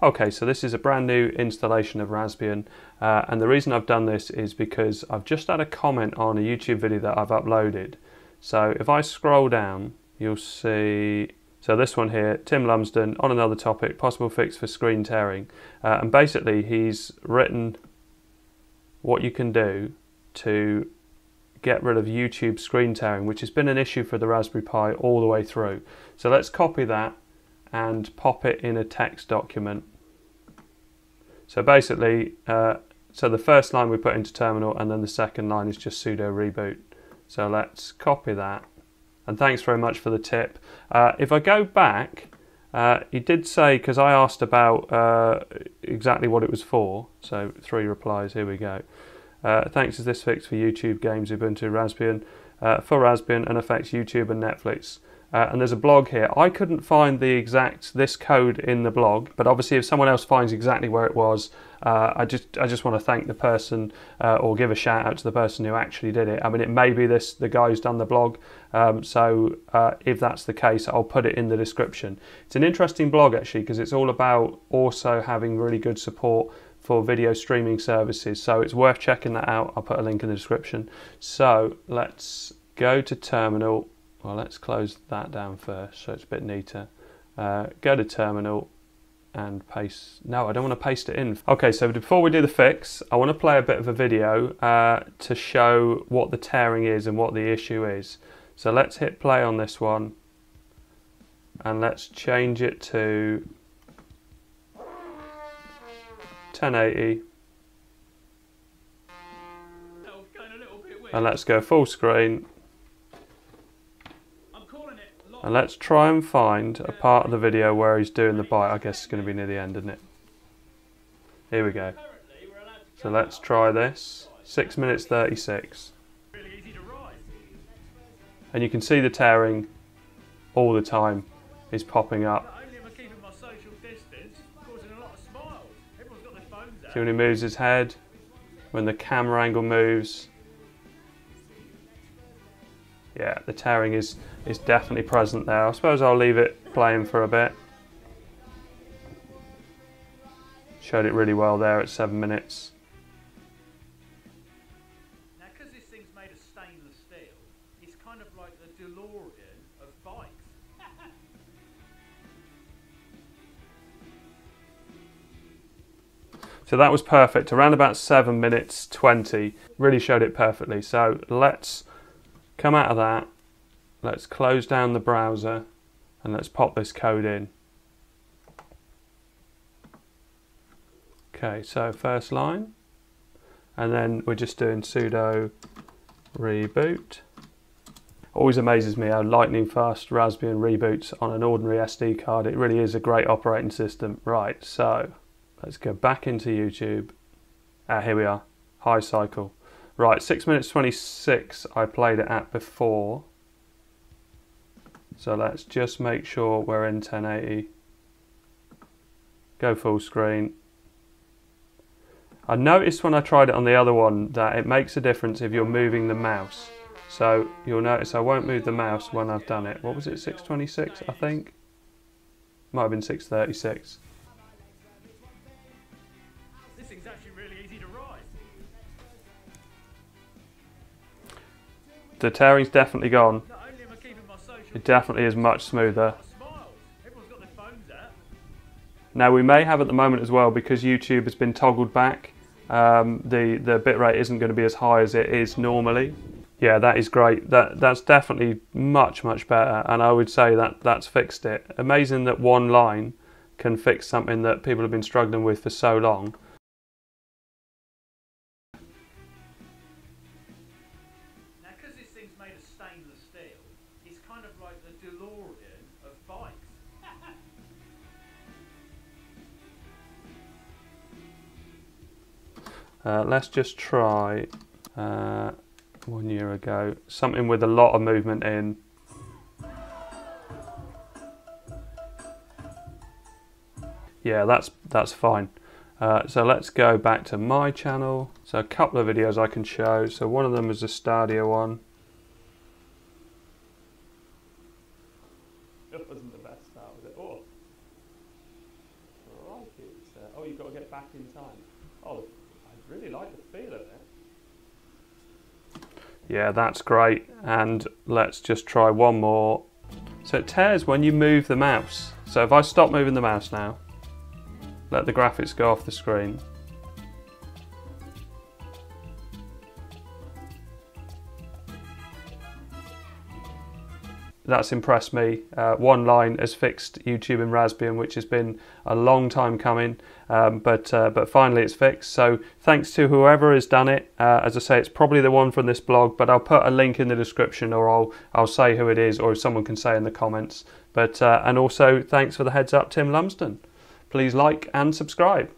Okay, so this is a brand new installation of Raspbian, uh, and the reason I've done this is because I've just had a comment on a YouTube video that I've uploaded. So if I scroll down, you'll see, so this one here, Tim Lumsdon, on another topic, possible fix for screen tearing. Uh, and basically he's written what you can do to get rid of YouTube screen tearing, which has been an issue for the Raspberry Pi all the way through. So let's copy that and pop it in a text document. So basically, uh, so the first line we put into terminal and then the second line is just sudo reboot. So let's copy that. And thanks very much for the tip. Uh, if I go back, uh, he did say, because I asked about uh, exactly what it was for, so three replies, here we go. Uh, thanks as this fix for YouTube games, Ubuntu, Raspbian, uh, for Raspbian and affects YouTube and Netflix. Uh, and there's a blog here. I couldn't find the exact this code in the blog, but obviously if someone else finds exactly where it was, uh, I just I just want to thank the person uh, or give a shout out to the person who actually did it. I mean, it may be this the guy who's done the blog. Um, so uh, if that's the case, I'll put it in the description. It's an interesting blog actually because it's all about also having really good support for video streaming services. So it's worth checking that out. I'll put a link in the description. So let's go to terminal well, let's close that down first so it's a bit neater. Uh, go to terminal and paste. No, I don't want to paste it in. Okay, so before we do the fix, I want to play a bit of a video uh, to show what the tearing is and what the issue is. So let's hit play on this one and let's change it to 1080 and let's go full screen and let's try and find a part of the video where he's doing the bite. I guess it's going to be near the end, isn't it? Here we go. So let's try this. 6 minutes 36. And you can see the tearing all the time is popping up. See when he moves his head, when the camera angle moves, yeah, the tearing is, is definitely present there. I suppose I'll leave it playing for a bit. Showed it really well there at seven minutes. Now, because this thing's made of stainless steel, it's kind of like the DeLorean of bikes. So that was perfect, around about 7 minutes 20, really showed it perfectly. So let's come out of that, let's close down the browser and let's pop this code in. Okay, so first line, and then we're just doing sudo reboot. Always amazes me how lightning fast Raspbian reboots on an ordinary SD card. It really is a great operating system. Right, so let's go back into YouTube. Ah, here we are, high cycle. Right, 6 minutes 26 I played it at before. So let's just make sure we're in 1080. Go full screen. I noticed when I tried it on the other one that it makes a difference if you're moving the mouse. So you'll notice I won't move the mouse when I've done it. What was it, 626 I think? Might have been 636. The tearing's definitely gone. It definitely is much smoother. Now we may have at the moment as well because YouTube has been toggled back. Um, the the bitrate isn't going to be as high as it is normally. Yeah, that is great. That that's definitely much much better, and I would say that that's fixed it. Amazing that one line can fix something that people have been struggling with for so long. Uh, let's just try uh, one year ago something with a lot of movement in. Yeah, that's that's fine. Uh, so let's go back to my channel. So a couple of videos I can show. So one of them is the Stadia one. That wasn't the best start, was it? Oh. I like it. Uh, oh, you've got to get back in time. Oh, I really like the feel of it. Yeah, that's great. And let's just try one more. So it tears when you move the mouse. So if I stop moving the mouse now, let the graphics go off the screen. That's impressed me. Uh, one line has fixed YouTube in Raspbian, which has been a long time coming, um, but uh, but finally it's fixed. So thanks to whoever has done it. Uh, as I say, it's probably the one from this blog, but I'll put a link in the description, or I'll I'll say who it is, or if someone can say in the comments. But uh, and also thanks for the heads up, Tim Lumsdon. Please like and subscribe.